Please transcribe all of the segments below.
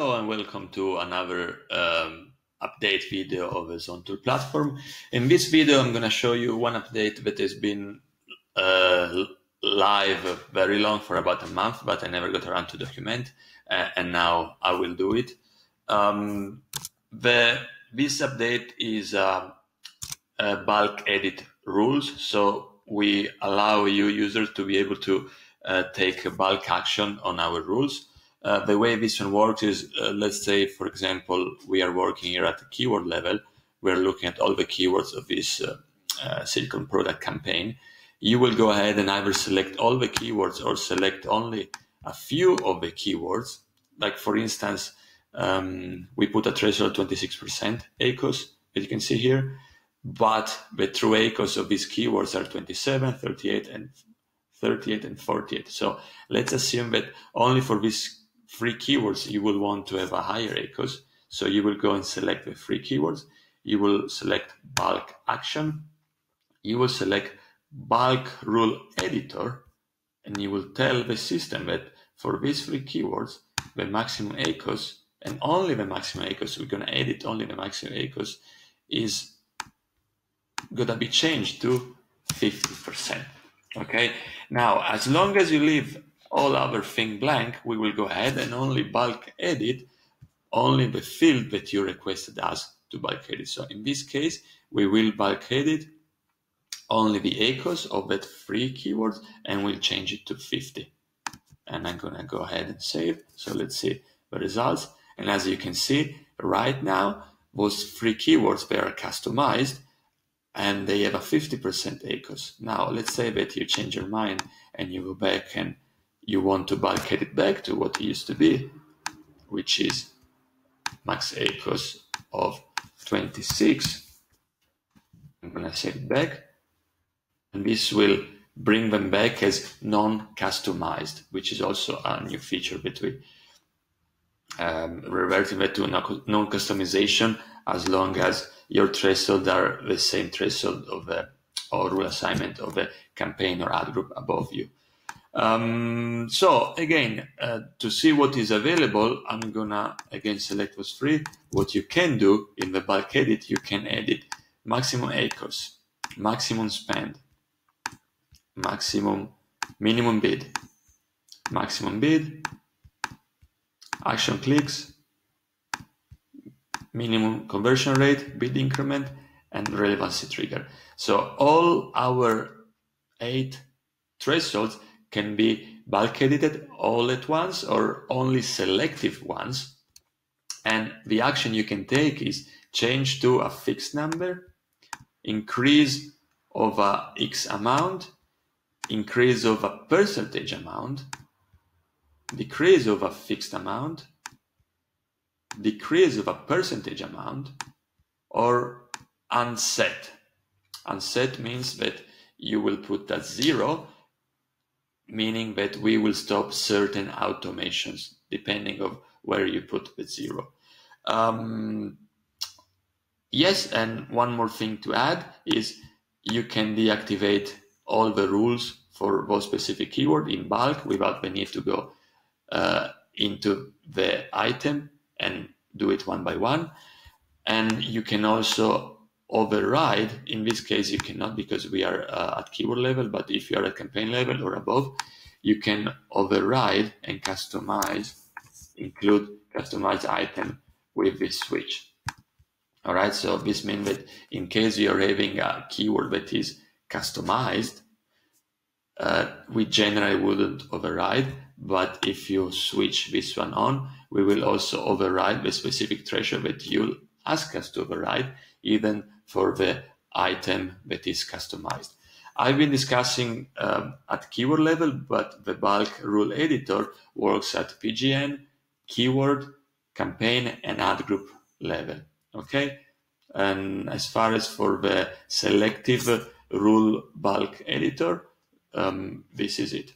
Hello and welcome to another um, update video of the Zon Tool platform. In this video, I'm going to show you one update that has been uh, live very long for about a month, but I never got around to document, uh, and now I will do it. Um, the this update is uh, bulk edit rules, so we allow you users to be able to uh, take a bulk action on our rules. Uh, the way this one works is, uh, let's say, for example, we are working here at the keyword level. We're looking at all the keywords of this uh, uh, silicon product campaign. You will go ahead and either select all the keywords or select only a few of the keywords. Like for instance, um, we put a threshold 26% ACOS, as you can see here, but the true ACOS of these keywords are 27, 38, and 38 and 48. So let's assume that only for these free keywords, you will want to have a higher ACOS. So you will go and select the free keywords. You will select bulk action. You will select bulk rule editor and you will tell the system that for these three keywords, the maximum ACOS and only the maximum ACOS, we're going to edit only the maximum ACOS is going to be changed to 50%. Okay. Now, as long as you leave all other thing blank, we will go ahead and only bulk edit only the field that you requested us to bulk edit. So in this case, we will bulk edit only the ACOS of that free keyword and we'll change it to 50. And I'm gonna go ahead and save. So let's see the results. And as you can see right now, those free keywords, they are customized and they have a 50% ACOS. Now, let's say that you change your mind and you go back and you want to bulkhead it back to what it used to be, which is max ACOS of 26. I'm going to set it back. And this will bring them back as non-customized, which is also a new feature between um, reverting that to non-customization as long as your threshold are the same threshold of the or rule assignment of the campaign or ad group above you. Um, so again, uh, to see what is available, I'm gonna again select what's free. What you can do in the bulk edit, you can edit maximum ACOS, maximum spend, maximum minimum bid, maximum bid, action clicks, minimum conversion rate, bid increment, and relevancy trigger. So all our eight thresholds can be bulk edited all at once or only selective ones. And the action you can take is change to a fixed number, increase of a X amount, increase of a percentage amount, decrease of a fixed amount, decrease of a percentage amount, or unset. Unset means that you will put that zero meaning that we will stop certain automations depending of where you put the zero. Um, yes, and one more thing to add is you can deactivate all the rules for those specific keyword in bulk without the need to go uh, into the item and do it one by one. And you can also override. In this case, you cannot because we are uh, at keyword level, but if you are at campaign level or above, you can override and customize, include customized item with this switch. All right, so this means that in case you're having a keyword that is customized, uh, we generally wouldn't override, but if you switch this one on, we will also override the specific threshold that you ask us to override, even for the item that is customized. I've been discussing um, at keyword level, but the bulk rule editor works at PGN, keyword, campaign, and ad group level. Okay. And as far as for the selective rule bulk editor, um, this is it.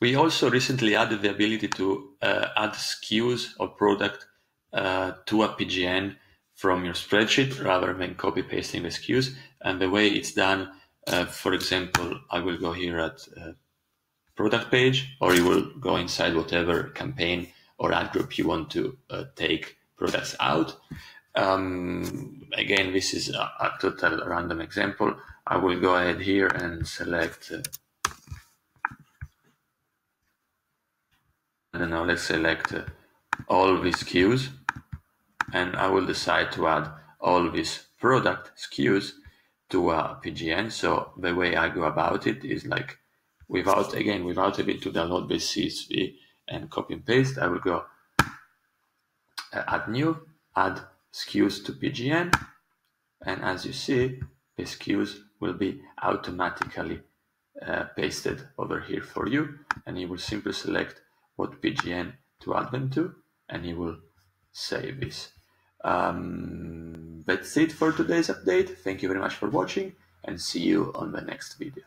We also recently added the ability to uh, add SKUs or product uh, to a PGN from your spreadsheet rather than copy pasting the SKUs. And the way it's done, uh, for example, I will go here at uh, product page, or you will go inside whatever campaign or ad group you want to uh, take products out. Um, again, this is a, a, total random example. I will go ahead here and select, uh, I don't know, let's select uh, all these SKUs and I will decide to add all these product SKUs to a PGN. So the way I go about it is like without, again, without having to download this CSV and copy and paste, I will go uh, add new, add SKUs to PGN. And as you see, the SKUs will be automatically uh, pasted over here for you. And you will simply select what PGN to add them to, and you will save this. Um, that's it for today's update. Thank you very much for watching and see you on the next video.